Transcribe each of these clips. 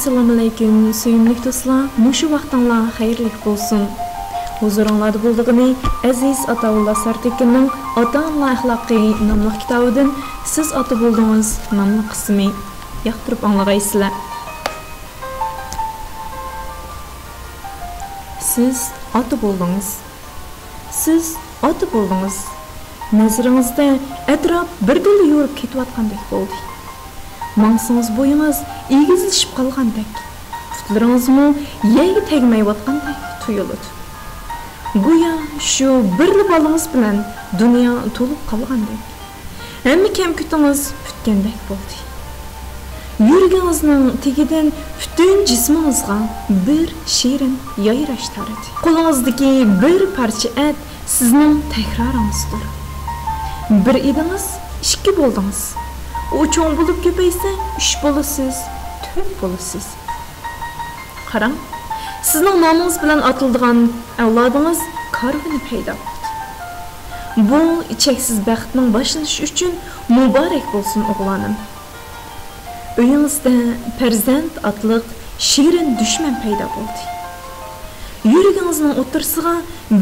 assalomu alaykum suyimli do'stlar. Mushu vaqtinglar xayrli bo'lsin. Huzuringlarda bo'ldig'ini aziz ataulloh sartekinning ota ona axloqi nomli kitobidan siz ota bo'ldingiz nomli qismi yoqtirib anglag'aysizlar siz ota bo'ldingiz. Siz ota bo'ldingiz. Nazaringizda atrof birdilla yurib ketayotgandek bo'ldi маңсыңыз бойыңыз егіз ішіп қалғандай. Құтылырыңызмо ияги тегмай ватқандай тұйылыды гуя шу бірлі балыңыз білән дүния толып қалғандай. Әмі кәмкүтіңіз бүткендек болды. Юргеңізнің тегеден бүтін жисмыңызға бір шерін яйраштар еді қолыңыздыки бір парча әт сіздің тәкрарыңыздыр бір едіңіз ішкі болдыңыз. U cho'ng bo'lib ko'paysa uch bo'lasiz to'rt bo'lasiz. Qarang sizning nomingiz bilan otildigan avlodingiz karvoni paydo bu cheksiz baxtning boshlanishi uchun muborak bo'lsin o'g'lonim. Uyingizda farzand otliq shirin dushman paydo bo'ldi. Yuragingizning o'tirsig'a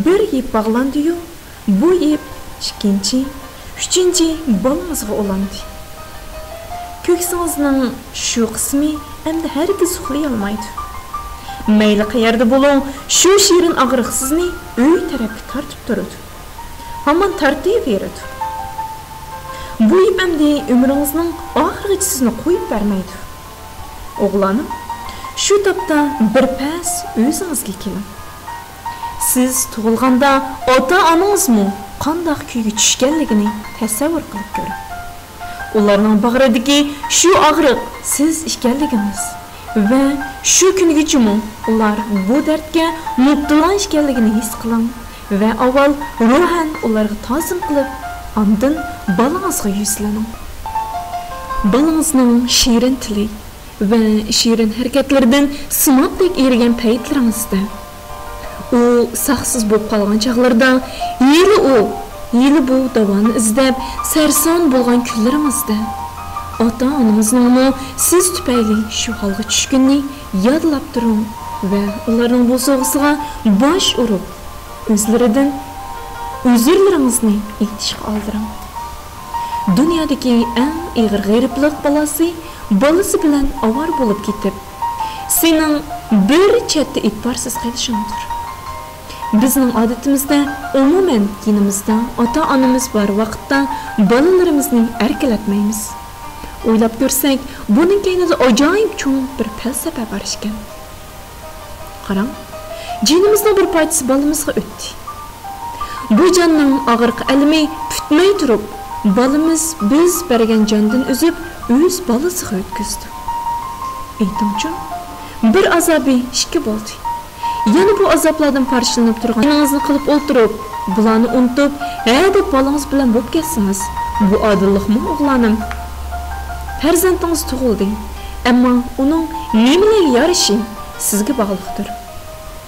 bir ip bog'landiyu bu ip ikkinchi uchinchi bolangizga ulandi. Ko'ksingizning shu qismi endi hargiz uxlayolmaydi mayli qayerda bo'ling shu shirin og'riq sizni uy tarafga tortib turadi. Hamon tortaveradi bu ip endi umringizning oxirigacha sizni qo'yib bermaydi o'g'lonim shu topda bir pas o'zingizga keling siz tug'ilganda ota onangizmi qandoq kuyga tushganligini tasavvur qilib ko'ring. Ularning bag'ridagi shu og'riq siz ekanligingiz va shu kungacha ular bu dardga mubtalo ekanligini his qiling va avval ruhan ularga tozim qilib andin bolangizga yuzlaning. Bolangizning shirin tili va shirin harakatlardan sinobdek erigan paytlaringizda u saqsiz bo'lib qolgan chog'larda yeri u Yeli bu davanı izləb, sərsan bolğan küllərimizdə. Ota-anamızın onu siz tüpəyli şu halğa düşkünlük yadlab durun və onların bu soğusuna baş urub, özlərindən özürlərinizni etişq aldırın. Dünyadakı ən iğir qeyribliq balası balası bilən avar olub getib, senin bir çətdə itbarsız qilishingdir. Bizning odatimizda umuman dinimizda ota onamiz bor vaqtda bolalarimizni erkalatmaymiz. O'ylab ko'rsak buning keynida ajoyib cho'ng bir falsafa bor ekan. Qarang jinimizning bir parchasi bolamizga o'tdi. Bu jonning og'riq alimi putmay turib bolamiz biz bergan jondan uzib o'z bolasiga o'tkazdi. Aytingchi bir azobi ikki bo'ldi. Yana bu azoblardan parchalanib turganingizni qilib o'ltirib bularni unutib ha deb bolangiz bilan bo'lib ketsangiz bu odillikmi o'g'lonim farzandingiz tug'ildi. Ammo uning nimalarga yarishi sizga bog'liqdir.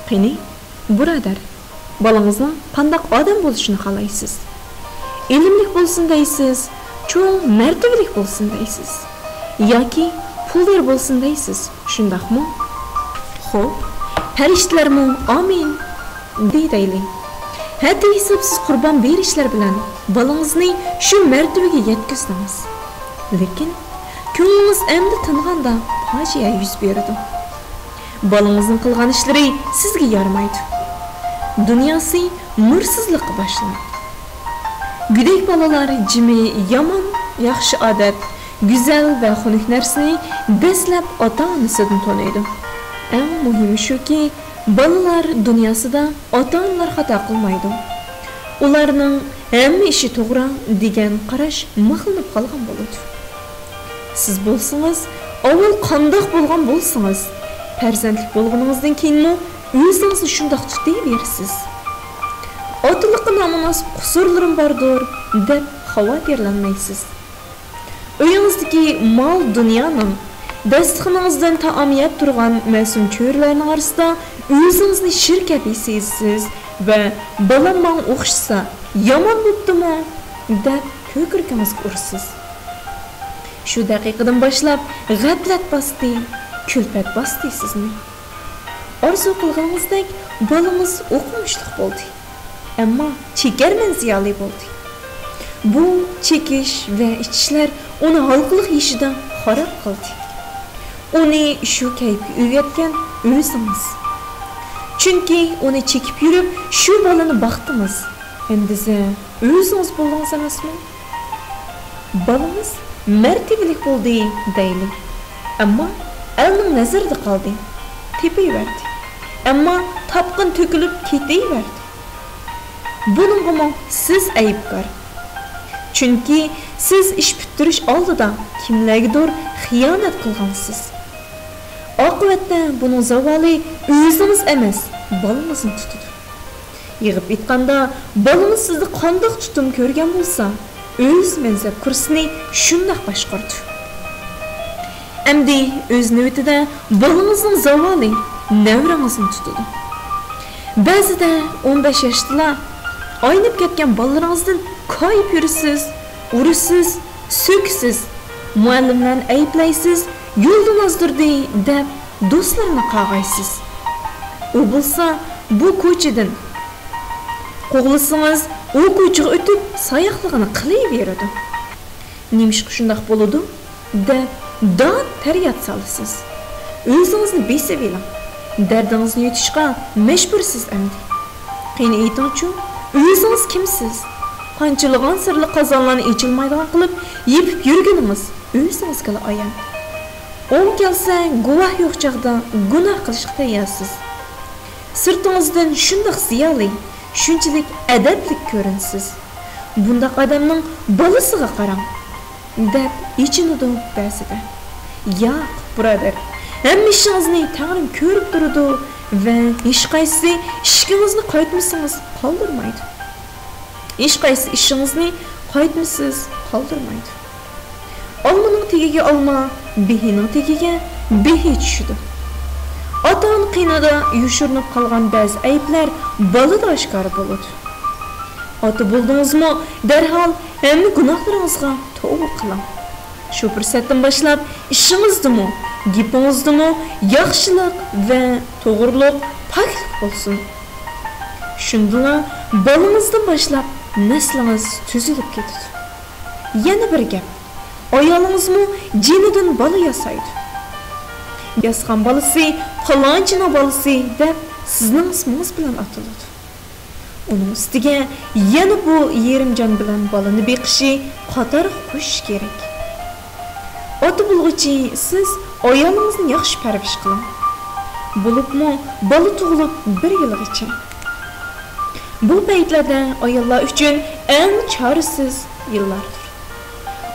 Qani birodar bolangizni qandoq odam bo'lishini xohlaysiz. Ilmli bo'lsin deysiz cho'ng martabalik bo'lsin deysiz. Yoki pullar bo'lsin deysiz shundoqmi? Xo'p. Farishtalarmi? Amin deydilik hatto hisobsiz qurbon berishlar bilan bolangizni shu martabaga yetkazdingiz lekin ko'nglingiz endi tinganda fojia yuz berdi bolangizning qilgan ishlari sizga yormaydi dunyosi nursizlikqa boshlanadi gudak bolalar jimi yomon yaxshi odat go'zal va xunuk narsani dastlab ota onasidan to'laydi. Eng muhimi shuki bolalar dunyosida ota onalar xato qilmaydi. Ularning hamma ishi to'g'ri degan qarash maqlanib qolgan bo'ladi. Siz bo'lsangiz avval qandoq bo'lgan bo'lsangiz farzandlik bo'lganingizdan keyinmi o'zingizni shundoq tutaverasiz otiliqqa nomunosib qusurlarim bordir deb xavotirlanmaysiz uyingizdagi mol dunyoning Dastıqınızdan taamiyyət turğan məsum çöyrlərin arasında özünüzni şirkəbi sezsiz və balam bana oxşsa yaman bubdumu dəb kökürkəniz ursuz. Şu dəqiqədən başlab ғəblət bastı, külpət bastı sizni. Arzu qılğanızdək balımız oxumuşluq boldu. Amma çəkərmən ziyalı boldu. Bu çekiş və içişlər onu halqılıq işidən xarab qıldı. Uni shu kayfga o'rgatgan o'zimiz. Chunki uni chekib yurib shu bolani baxtimiz. Endi o'zingiz bo'ldingiz emasmi? Bolamiz martabalik bo'ldi deylik. Ammo elning nazarda qoldi tepayverdi ammo topqin to'kilib ketaverdi. Buningimi siz aybdor chunki siz ish bitirish oldida kimlargadir xiyonat qilgansiz. Oqibatda buning zavoli o'zingiz emas bolangizni tutadi yig'ib aytganda bolangiz sizni qandoq tutum ko'rgan bo'lsa o'z mansab kursini shundoq boshqardi. Endi o'z navbatida bolangizning zavoli navrangizni tutadi. Ba'zida 15 yoshdalar o'ynib ketgan bolalaringizdan koyib yurasiz, urisiz so'ksiz muallimlarni ayblaysiz юлдуңуздурду деп досторуна қағайсыз о болса бұл көчөдөн қоғылысыңыз ол көчөгө өтіп, саяқтығына қылай береді. Немишке ушундак болуды деп да тәрият салысыз. Өзіңізді бесі елің дәрдіңіздің өтішқа мәжбүрсіз әмді. Қиын айтыңчу өзіңіз кімсіз? Қаншылығын сырлы қазанланы ечілмайдыған қылып епіп жүргеніңіз өзіңізге аян. O'n kelsa guvoh yo'q chog'da gunoh qilishga tayyorsiz. Sirtingizdan shundoq ziyoli shunchalik adablik ko'rinsiz. Bundoq odamning bolasiga qarang deb ichinadi ba'zida. Yo'q birodar hamma ishingizni tangrim ko'rib turadi va hech qaysi ishingizni qaytmasangiz qoldirmaydi. Hech qaysi ishingizni qaytmasiz qoldirmaydi. Olmani tagiga olma behining tagiga behi tushidi ota ona qiynida yushirinib qolgan ba'zi ayblar bolada oshkor bo'ladi ota bo'ldingizmi darhol hamma gunohlaringizga tavba qiling shu fursatdan boshlab ishingizdimi gapingizdimi yaxshilik va to'g'riliq poklik bo'lsin shundala bolangizdan boshlab naslingiz tuzilib ketadi yana bir gap ayolingizmi jinidan bola yasaydi yasgan bolasi falonchini bolasi deb sizning ismingiz bilan ataladi. Uning ustiga yana bu yerimjon bilan bolani beqishi qator qo'shish kerak. Ota bo'lg'uchi siz ayolingizni yaxshi parvish qiling. Bo'libmi bola tug'ilib bir yilgacha. Bu paytlarda ayollar uchun eng chorasiz yillardir.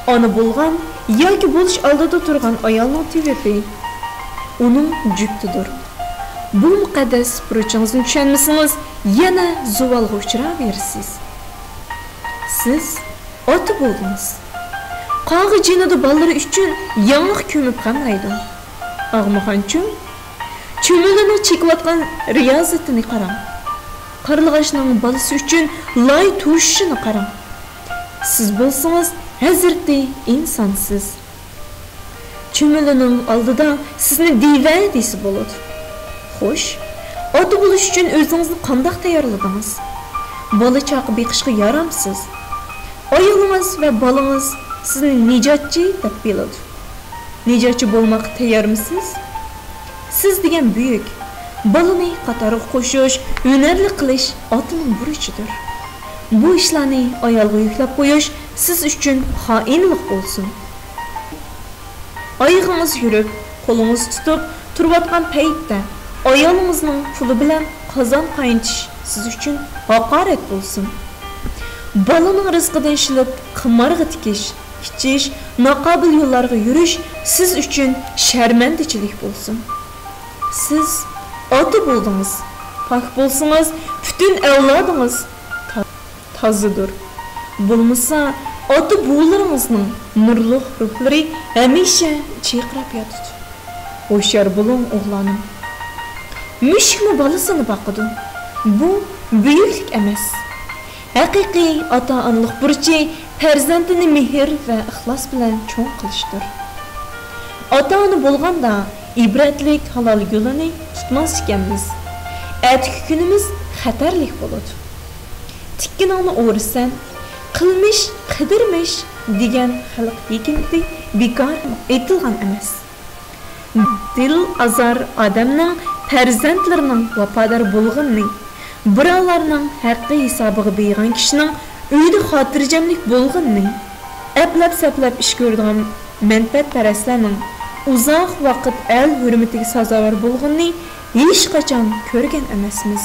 Ona bo'lgan yoki bo'lish oldida turgan ayolning tvipi uning juftidir bu muqaddas burchingizni tushunmasangiz yana zuvolga uchraversiz siz ota bo'ldingiz qog'i jinida bolalari uchun yangiq ko'mib qamraydi og'maxonchu cho'milini chekayotgan riyozatini qarang qarg'ashning bolasi uchun loy to'shishini qarang siz bo'lsangiz hazrati insonsiz cho'milining oldida sizni diva desa bo'ladi xo'sh ota bo'lish uchun o'zingizni qandoq tayyorladingiz bola chaqa beqishga yaramsiz oyolingiz va bolangiz sizni nijotchi deb biladi nijotchi bo'lmoqqa tayyormisiz siz degan buyuk bolani qatoriga qo'shish hunarli qilish otaning burchidir bu ishlarni ayolga yuklab qo'yish siz uchun xoinlik bo'lsin? Oyog'ingiz yurib qo'lingiz tutib turayotgan paytda ayolingizning puli bilan qozon qayntish siz uchun haqorat bo'lsin. Bolaning rizqidan ishilib qimirg'i tikish kichish noqobil yo'llarga yurish siz uchun sharmandachilik bo'lsin. Siz ota bo'ldingiz pok bo'lsingiz butun avlodingiz tazıdır. Bulmasa atı buğularımızın nurluq ruhları həmişə çiqirab yatıdı. Hoşyar bulun oğlanım. Müşkmü balısını bakıdı. Bu büyüklük emas. Haqiqiy ota-onalik burchi farzandini mehr va ixlos bilan cho'ng qilishdir. Ota-ona bo'lganda ibratlik halol yo'lini tutmas ekanmiz. Atki kunimiz xatarlik bo'ladi. tikkinongni o'rsan qilmish qidirmish degan xalq yekindi bekor aytilgan emas. Dil azar odamning farzandlarining vafodor bo'lg'inning birovlarning haqqi hisobiga bergan kishining uyida xotirjamlik bo'lg'inning aplab saplab ish ko'rgan manfaatparastlarning uzoq vaqt el hurmatiga sazovor bo'lg'inni hech qachon ko'rgan emasmiz.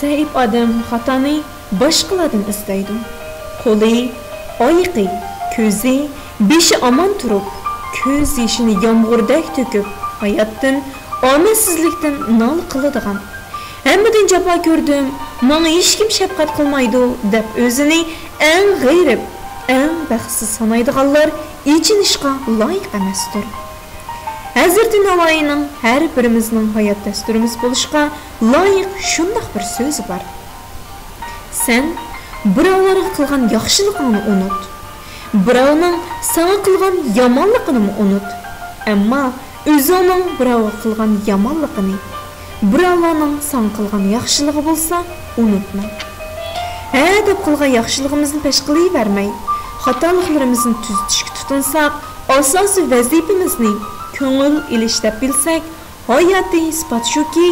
Saib odam xatoni boshqalardan istaydi. Qo'li oyiqi ko'zi beshi omon turib ko'z yoshini yomg'irdak to'kib hayotdan omadsizlikdan nol qiladigan. Hammadan jafo ko'rdim manga hech kim shafqat qilmaydi deb o'zini eng g'ayrib eng baxtsiz sanaydiganlar ichinishga loyiq emasdir. әзірден алайының әр біріміздің хаят дәстүріміз болышқа лайық шұндақ бір сөз бар. Сән бірауларға қылған яхшылығыңны ұнут бірауның саңа қылған яманлығын ұнут әмма өзіңнің бірауға қылған яманлығын бірауланың саң қылған яхшылығы болса ұнытма әдеп қылға яхшылығымызды пеш қылай бермей хаталықларымызды түзетішке тұтынсақ асасы вазипімізді ko'ngil ilish bilsak hayotiy isbot shuki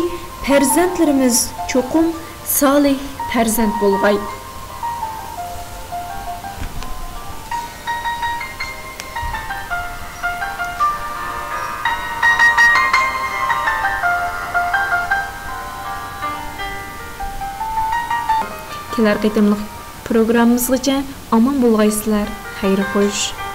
farzandlarimiz cho'qim solih farzand bo'lg'ay kelar qitimliq programmamizgacha omon bo'lg'aysizlar xayr xo'sh